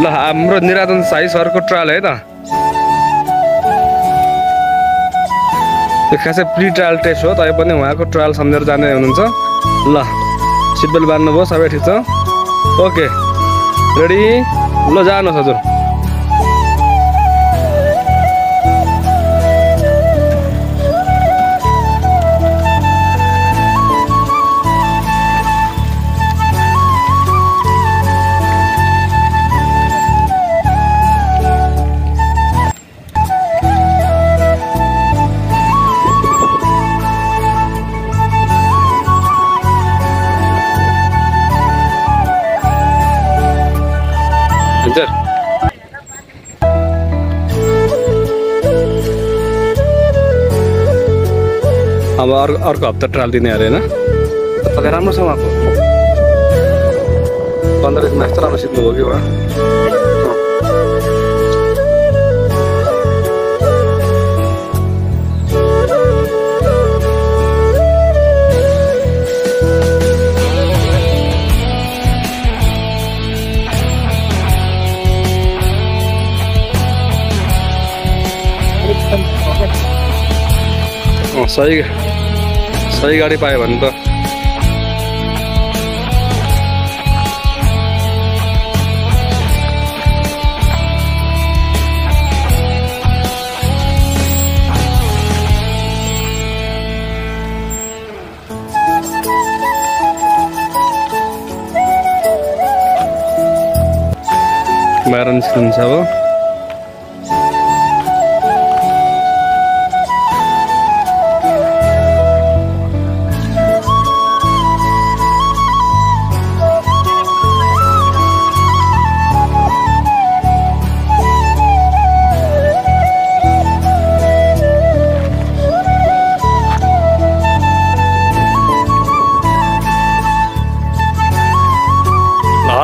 ल हाम्रो निराजन साई सरको ट्रायल है त। खासै प्रि ट्रायल टेस्ट हो तै पनि उहाँको ट्रायल सम्झेर जाने हुनुहुन्छ। ल सिटबेल्ट बान्नुभयो सबै ठिक छ। ओके रेडी ल जानुहोस् हजुर। हजुर अब अर्को अर्को हप्ता ट्रायल दिने अरे होइन? तपाईँ राम्रो छ उहाँको पन्ध्र दिन मास्टर राम्रो सिक्नुभयो कि उहाँ सही सही गाडी पायो भने त। बाहिर निस्किनुहुन्छ अब।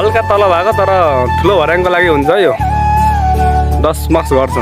हल्का तल भएको तर ठुलो भर्याङको लागि हुन्छ यो। दस मार्क्स गर्छ।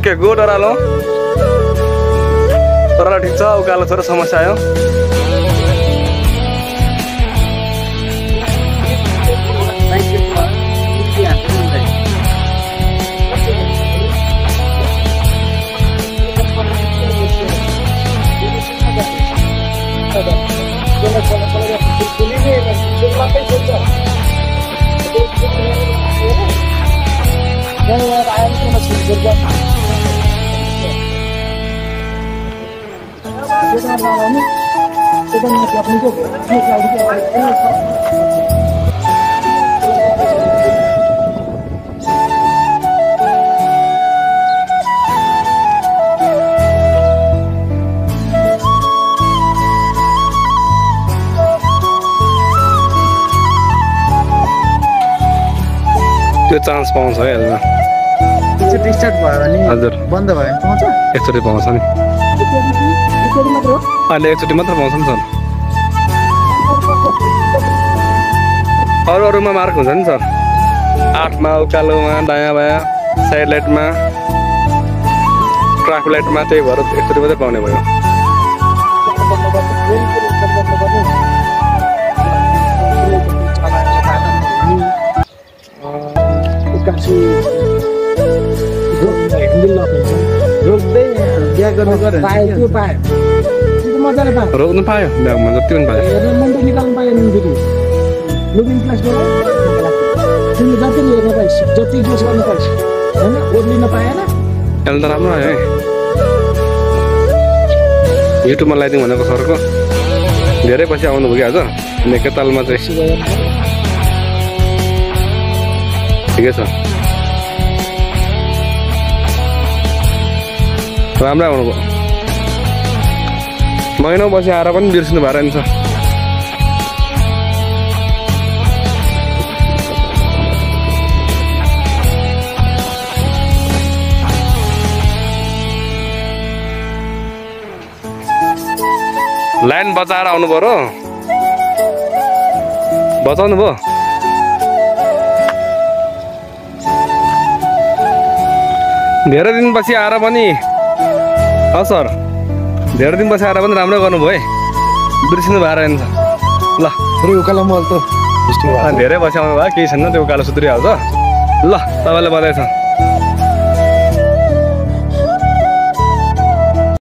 ओके गुड ओह्रालो ओह्रालो ठिक छ उकालो थोरै समस्या आयो त्यो चान्स पाउँछ है यसमा एकचोटि स्टार्ट भयो भने हजुर बन्द भयो भने पाउँछ एकचोटि पाउँछ नि एकचोटि मात्र हो अहिले एकचोटि मात्र पाउँछ नि सर अरू अरूमा मार्क हुन्छ नि सर आठमा उकालोमा दायाँ बायाँ साइड लाइटमा ट्राफिक लाइटमा त्यही भएर एकचोटि मात्रै पाउने भयो बिहा गर्नु गऱ्यो पायो त्यो पायो त्यो त मजाले पायो रोक्नु पायो ब्यागमा जति पनि पायो हेरेर मुन्टो निकाल्नु पायो नि फेरि लुकिङ क्लासबाट तिमीले जति हेर्न पाइस् जति जोस गर्नु पाइस् होइन ओर्लिन पाएन अहिले त राम्रो आयो है युट्युबमा लगाइदिउँ भनेको सरको धेरै पछि आउनुभयो कि आज नेकेतालमा चाहिँ ठिकै छ राम्रै आउनुभयो। महिना बसी आएर पनि बिर्सिनु भएर नि छ लाइन बचाएर आउनु पऱ्यो बचाउनु भयो? धेरै दिनपछि आएर पनि अँ सर। धेरै दिनपछि आएर पनि राम्रो गर्नुभयो है। बिर्सिनु भएर रहेछ ल। फेरि उकालो मल त धेरै पछि आउनु भयो केही छैन त्यो उकालो सुध्रिहाल्छ ल तपाईँलाई बधाई छ